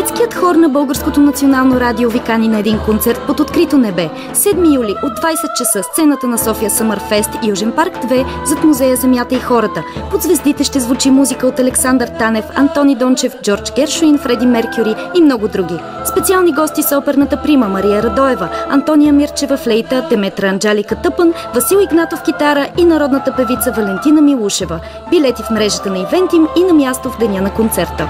Детският хор на Българското национално радио ви кани на един концерт под открито небе. 7 юли от 20 часа сцената на София Съмърфест Южен парк 2 зад музея Земята и хората. Под звездите ще звучи музика от Александър Танев, Антони Дончев, Джордж Гершуин, Фреди Меркюри и много други. Специални гости са оперната прима Мария Радоева, Антония Мирчева флейта, Деметра Анджалика Тъпън, Васил Игнатов китара и народната певица Валентина Милушева. Билети в мрежата на Ивентим и на място в деня на концерта.